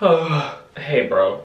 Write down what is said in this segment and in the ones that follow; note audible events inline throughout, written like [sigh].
[sighs] hey, bro.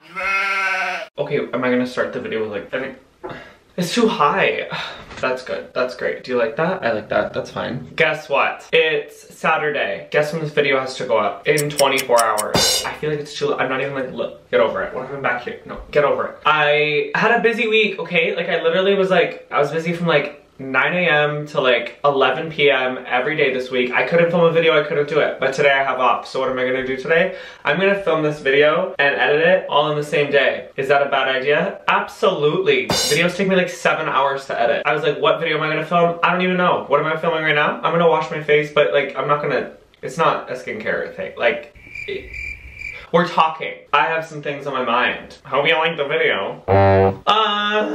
Okay, am I gonna start the video with like, mean, [sighs] it's too high. [sighs] That's good, that's great. Do you like that? I like that, that's fine. Guess what? It's Saturday. Guess when this video has to go up? In 24 hours. I feel like it's too, I'm not even like, look, get over it. What I'm back here? No, get over it. I had a busy week, okay? Like I literally was like, I was busy from like 9 a.m. to like 11 p.m. every day this week. I couldn't film a video, I couldn't do it, but today I have off. So what am I gonna do today? I'm gonna film this video and edit it all in the same day. Is that a bad idea? Absolutely. Videos take me like seven hours to edit. I was like, what video am I gonna film? I don't even know. What am I filming right now? I'm gonna wash my face, but like, I'm not gonna, it's not a skincare thing. Like, it, we're talking. I have some things on my mind. Hope you like the video. Uh,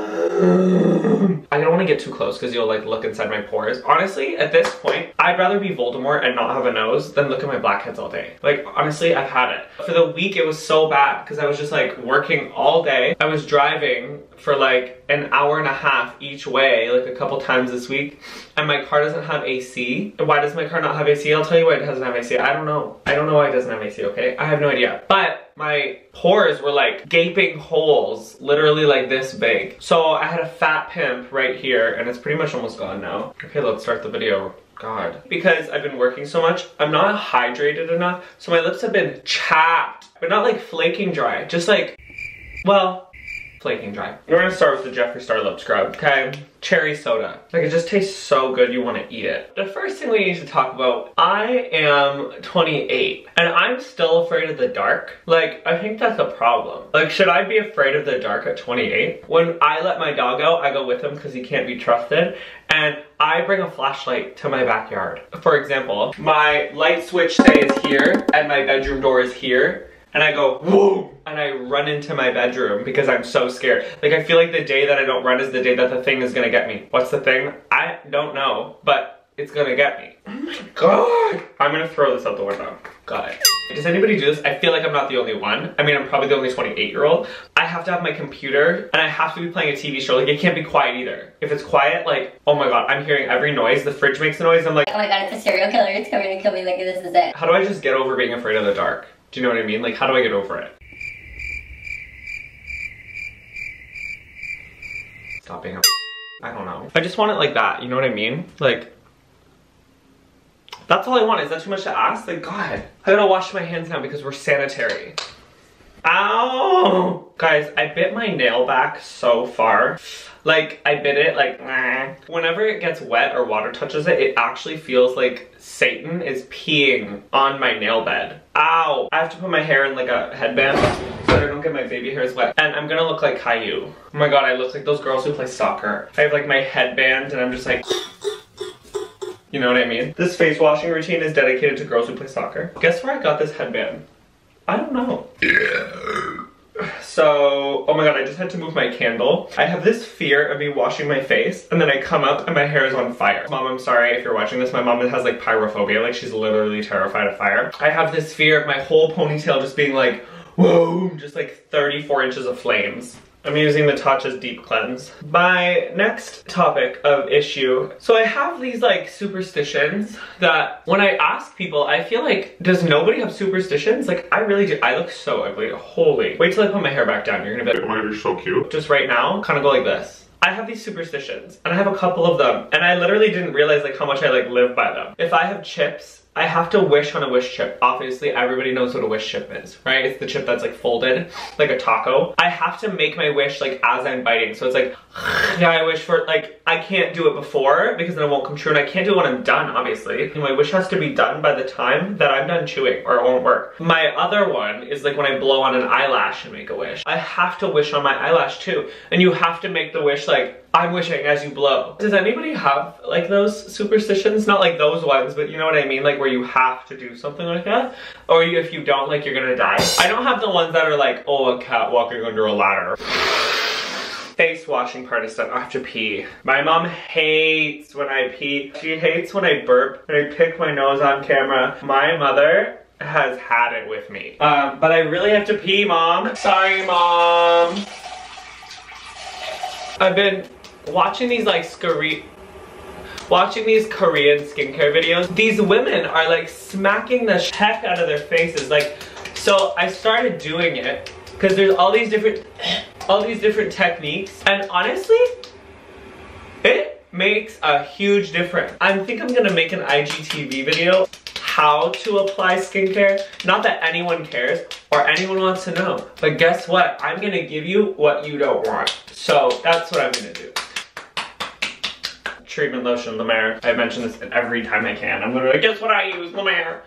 don't want to get too close because you'll like look inside my pores. Honestly, at this point, I'd rather be Voldemort and not have a nose than look at my blackheads all day. Like, honestly, I've had it. For the week, it was so bad because I was just like working all day. I was driving for like an hour and a half each way, like a couple times this week. And my car doesn't have AC. Why does my car not have AC? I'll tell you why it doesn't have AC. I don't know. I don't know why it doesn't have AC, okay? I have no idea. But my pores were like gaping holes, literally like this big. So I had a fat pimp right here and it's pretty much almost gone now. Okay, let's start the video. God. Because I've been working so much, I'm not hydrated enough, so my lips have been chapped, but not like flaking dry, just like, well, flaking dry. We're gonna start with the Jeffree Star lip scrub, okay? Cherry soda. Like it just tastes so good you wanna eat it. The first thing we need to talk about, I am 28 and I'm still afraid of the dark. Like I think that's a problem. Like should I be afraid of the dark at 28? When I let my dog out, I go with him because he can't be trusted and I bring a flashlight to my backyard. For example, my light switch stays here and my bedroom door is here and I go, whoa, and I run into my bedroom because I'm so scared. Like I feel like the day that I don't run is the day that the thing is gonna get me. What's the thing? I don't know, but it's gonna get me. Oh my god. I'm gonna throw this out the window. Got it. Does anybody do this? I feel like I'm not the only one. I mean, I'm probably the only 28 year old. I have to have my computer and I have to be playing a TV show. Like it can't be quiet either. If it's quiet, like, oh my god, I'm hearing every noise. The fridge makes a noise. I'm like, oh my god, it's a serial killer. It's coming to kill me. Like this is it. How do I just get over being afraid of the dark? Do you know what I mean? Like, how do I get over it? Stop being a I don't know. I just want it like that, you know what I mean? Like, that's all I want. Is that too much to ask? Like, God. I gotta wash my hands now because we're sanitary. Ow! Guys, I bit my nail back so far. Like, I bit it, like, nah. Whenever it gets wet or water touches it, it actually feels like Satan is peeing on my nail bed. Ow! I have to put my hair in like a headband so that I don't get my baby hairs wet. And I'm gonna look like Caillou. Oh my god, I look like those girls who play soccer. I have like my headband and I'm just like... You know what I mean? This face washing routine is dedicated to girls who play soccer. Guess where I got this headband? I don't know. Yeah. So, oh my god, I just had to move my candle. I have this fear of me washing my face and then I come up and my hair is on fire. Mom, I'm sorry if you're watching this. My mom has like pyrophobia, like she's literally terrified of fire. I have this fear of my whole ponytail just being like, whoa, just like 34 inches of flames. I'm using the Tatcha's Deep Cleanse. My next topic of issue. So I have these like superstitions that when I ask people, I feel like, does nobody have superstitions? Like I really do. I look so ugly. Holy. Wait till I put my hair back down. You're gonna be like, oh you're so cute. Just right now, kind of go like this. I have these superstitions and I have a couple of them and I literally didn't realize like how much I like live by them. If I have chips I have to wish on a wish chip. Obviously, everybody knows what a wish chip is, right? It's the chip that's like folded, like a taco. I have to make my wish like as I'm biting. So it's like, [sighs] yeah, I wish for, like, I can't do it before because then it won't come true. And I can't do it when I'm done, obviously. And my wish has to be done by the time that I'm done chewing or it won't work. My other one is like when I blow on an eyelash and make a wish. I have to wish on my eyelash too. And you have to make the wish like, I'm wishing as you blow. Does anybody have like those superstitions? Not like those ones, but you know what I mean? Like where you have to do something like that? Or if you don't, like you're gonna die. I don't have the ones that are like, oh, a cat walking under a ladder. Face washing part is done. I have to pee. My mom hates when I pee. She hates when I burp and I pick my nose on camera. My mother has had it with me. Um, but I really have to pee, mom. Sorry, mom. I've been watching these like scurry watching these Korean skincare videos, these women are like smacking the heck out of their faces, like So I started doing it because there's all these different, [clears throat] all these different techniques. And honestly, it makes a huge difference. I think I'm gonna make an IGTV video how to apply skincare. Not that anyone cares or anyone wants to know, but guess what? I'm gonna give you what you don't want. So that's what I'm gonna do. Treatment lotion, La Mer. I mention this every time I can. I'm gonna guess what I use, La Mer.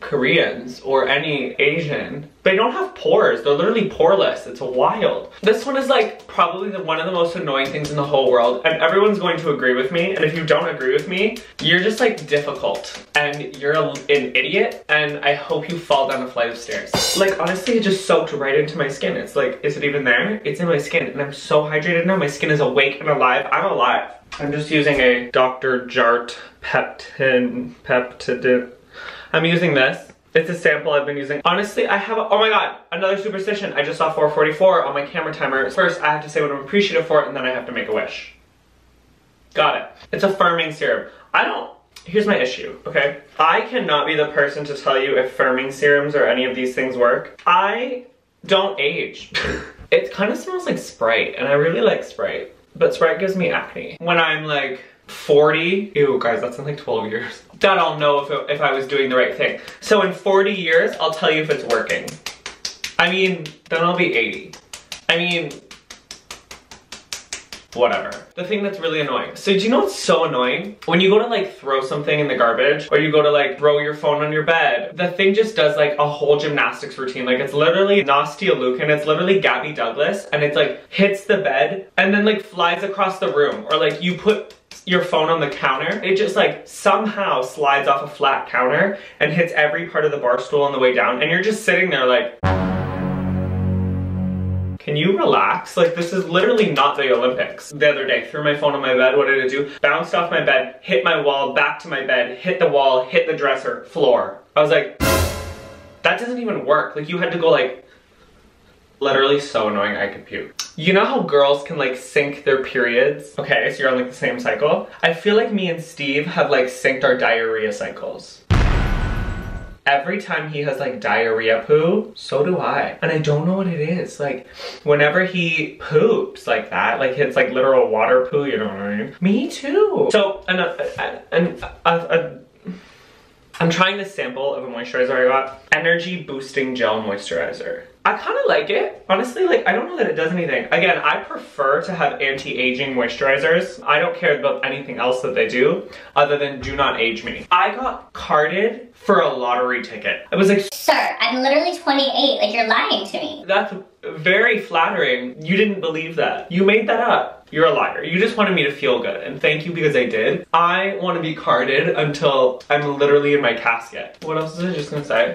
Koreans or any Asian, they don't have pores. They're literally poreless. It's wild. This one is like probably the, one of the most annoying things in the whole world and everyone's going to agree with me. And if you don't agree with me, you're just like difficult and you're a, an idiot and I hope you fall down a flight of stairs. Like honestly, it just soaked right into my skin. It's like, is it even there? It's in my skin and I'm so hydrated now. My skin is awake and alive. I'm alive. I'm just using a Dr. Jart Peptin, Peptidin, I'm using this. It's a sample I've been using. Honestly, I have, a, oh my god, another superstition. I just saw 444 on my camera timer. First, I have to say what I'm appreciative for, and then I have to make a wish. Got it. It's a firming serum. I don't, here's my issue, okay? I cannot be the person to tell you if firming serums or any of these things work. I don't age. [laughs] it kind of smells like Sprite, and I really like Sprite. But Sprite gives me acne. When I'm like 40, ew guys, that's in like 12 years. [laughs] That I'll know if, it, if I was doing the right thing. So in 40 years, I'll tell you if it's working. I mean, then I'll be 80. I mean, whatever. The thing that's really annoying. So do you know what's so annoying? When you go to like throw something in the garbage or you go to like throw your phone on your bed, the thing just does like a whole gymnastics routine. Like it's literally Nastia Liukin, it's literally Gabby Douglas and it's like hits the bed and then like flies across the room or like you put your phone on the counter, it just like somehow slides off a flat counter and hits every part of the bar stool on the way down and you're just sitting there like can you relax? Like this is literally not the Olympics. The other day, threw my phone on my bed, what did it do? Bounced off my bed, hit my wall, back to my bed, hit the wall, hit the dresser, floor. I was like, that doesn't even work. Like you had to go like, literally so annoying I could puke. You know how girls can like sync their periods? Okay, so you're on like the same cycle. I feel like me and Steve have like synced our diarrhea cycles. Every time he has like diarrhea poo, so do I. And I don't know what it is. Like whenever he poops like that, like it's like literal water poo, you know what I mean? Me too. So, and, uh, and uh, uh, I'm trying this sample of a moisturizer I got. Energy Boosting Gel Moisturizer. I kind of like it. Honestly, like, I don't know that it does anything. Again, I prefer to have anti-aging moisturizers. I don't care about anything else that they do other than do not age me. I got carded for a lottery ticket. I was like, Sir, I'm literally 28. Like, you're lying to me. That's very flattering. You didn't believe that. You made that up. You're a liar. You just wanted me to feel good, and thank you because I did. I want to be carded until I'm literally in my casket. What else was I just gonna say?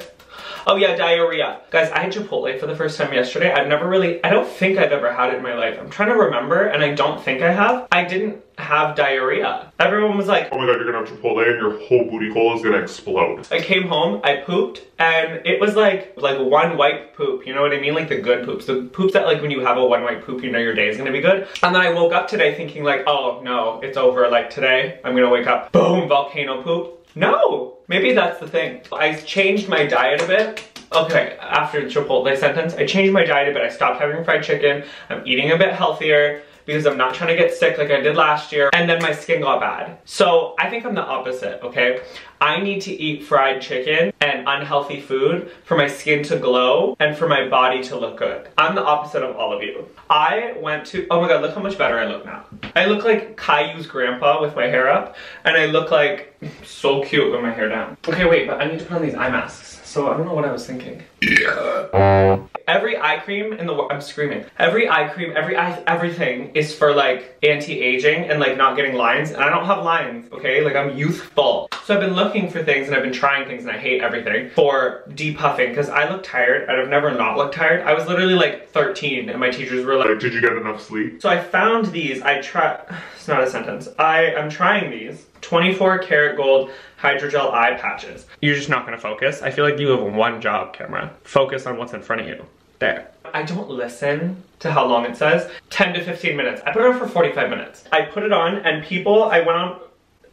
Oh yeah, diarrhea. Guys, I had Chipotle for the first time yesterday. I've never really, I don't think I've ever had it in my life. I'm trying to remember and I don't think I have. I didn't have diarrhea. Everyone was like, oh my god, you're gonna have Chipotle and your whole booty hole is gonna explode. I came home, I pooped, and it was like, like one white poop, you know what I mean? Like the good poops. The poops that like when you have a one white poop, you know your day is gonna be good. And then I woke up today thinking like, oh no, it's over. Like today, I'm gonna wake up, boom, volcano poop. No, maybe that's the thing. I changed my diet a bit. Okay, after the Chipotle sentence, I changed my diet a bit. I stopped having fried chicken. I'm eating a bit healthier because I'm not trying to get sick like I did last year. And then my skin got bad. So I think I'm the opposite, okay? I need to eat fried chicken and unhealthy food for my skin to glow and for my body to look good. I'm the opposite of all of you. I went to, oh my god, look how much better I look now. I look like Caillou's grandpa with my hair up and I look like so cute with my hair down. Okay, wait, but I need to put on these eye masks. So I don't know what I was thinking. Yeah. Every eye cream in the world, I'm screaming. Every eye cream, every eye, everything is for like anti-aging and like not getting lines. And I don't have lines, okay? Like I'm youthful. So I've been looking for things and I've been trying things and I hate everything for depuffing because I look tired and I've never not looked tired. I was literally like 13 and my teachers were like, did you get enough sleep? So I found these, I try, [sighs] it's not a sentence. I am trying these 24 karat gold hydrogel eye patches. You're just not gonna focus. I feel like you have one job, camera. Focus on what's in front of you. There. I don't listen to how long it says. 10 to 15 minutes. I put it on for 45 minutes. I put it on and people, I went on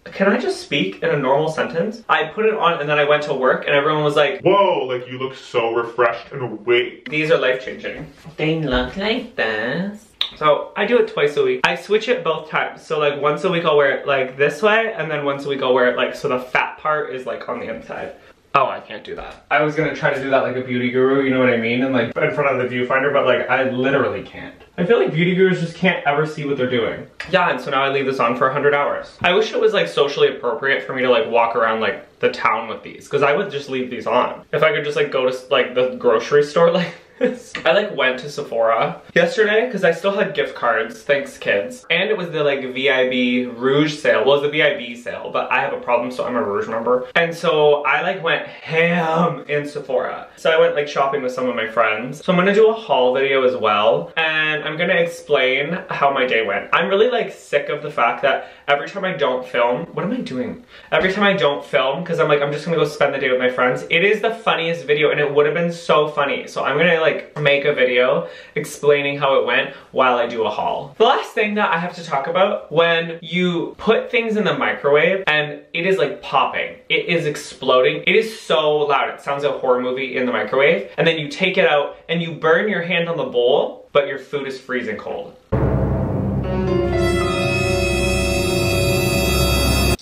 can I just speak in a normal sentence? I put it on and then I went to work and everyone was like, Whoa, like you look so refreshed and awake. these are life changing. They look like this. So I do it twice a week. I switch it both times. So like once a week I'll wear it like this way and then once a week I'll wear it like so the fat part is like on the inside. Oh, I can't do that. I was gonna try to do that like a beauty guru, you know what I mean? And like in front of the viewfinder, but like I literally can't. I feel like beauty gurus just can't ever see what they're doing. Yeah, and so now I leave this on for 100 hours. I wish it was like socially appropriate for me to like walk around like the town with these, because I would just leave these on. If I could just like go to like the grocery store [laughs] like. [laughs] I like went to Sephora yesterday because I still had gift cards, thanks kids. And it was the like VIB Rouge sale. Well, it was the VIB sale, but I have a problem, so I'm a Rouge member. And so I like went ham in Sephora. So I went like shopping with some of my friends. So I'm gonna do a haul video as well. And I'm gonna explain how my day went. I'm really like sick of the fact that every time I don't film, what am I doing? Every time I don't film, because I'm like, I'm just gonna go spend the day with my friends. It is the funniest video and it would have been so funny. So I'm gonna like make a video explaining how it went while I do a haul. The last thing that I have to talk about, when you put things in the microwave and it is like popping, it is exploding, it is so loud. It sounds like a horror movie in the microwave. And then you take it out and you burn your hand on the bowl, but your food is freezing cold.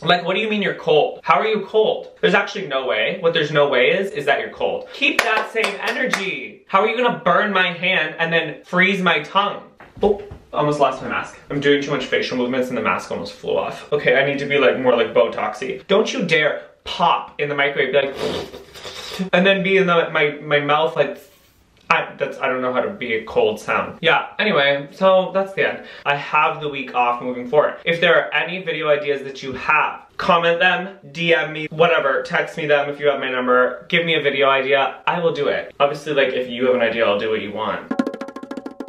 Like, what do you mean you're cold? How are you cold? There's actually no way. What there's no way is, is that you're cold. Keep that same energy. How are you gonna burn my hand and then freeze my tongue? Oh, almost lost my mask. I'm doing too much facial movements and the mask almost flew off. Okay, I need to be like more like Botoxy. Don't you dare pop in the microwave, like, [laughs] and then be in the, my, my mouth like I, that's, I don't know how to be a cold sound. Yeah, anyway, so that's the end. I have the week off moving forward. If there are any video ideas that you have, comment them, DM me, whatever, text me them if you have my number, give me a video idea, I will do it. Obviously, like, if you have an idea, I'll do what you want.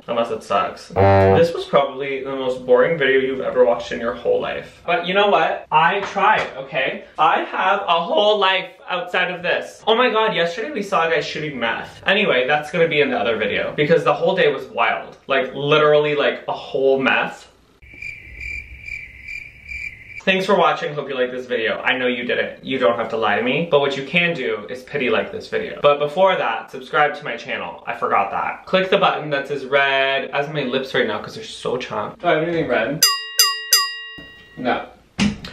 Unless it sucks. This was probably the most boring video you've ever watched in your whole life. But you know what? I tried, okay? I have a whole life outside of this. Oh my god, yesterday we saw a guy shooting meth. Anyway, that's gonna be in the other video because the whole day was wild. Like literally like a whole mess. Thanks for watching, hope you liked this video. I know you didn't, you don't have to lie to me, but what you can do is pity like this video. But before that, subscribe to my channel, I forgot that. Click the button that says red, as my lips right now because they're so chapped. Do I have anything red? No.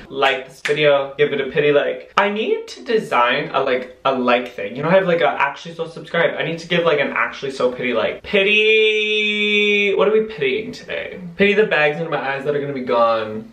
Like this video, give it a pity like. I need to design a like, a like thing. You know I have like a actually so subscribe. I need to give like an actually so pity like. Pity, what are we pitying today? Pity the bags under my eyes that are gonna be gone.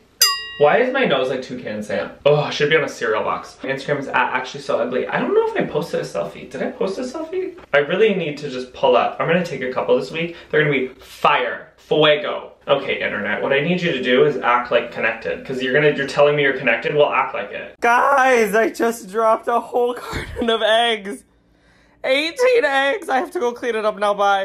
Why is my nose like Toucan Sam? Oh, I should be on a cereal box. Instagram is at actually so ugly. I don't know if I posted a selfie. Did I post a selfie? I really need to just pull up. I'm gonna take a couple this week. They're gonna be fire, fuego. Okay, internet, what I need you to do is act like connected. Because you're gonna, you're telling me you're connected, well act like it. Guys, I just dropped a whole [laughs] carton of eggs. 18 eggs! I have to go clean it up now, bye.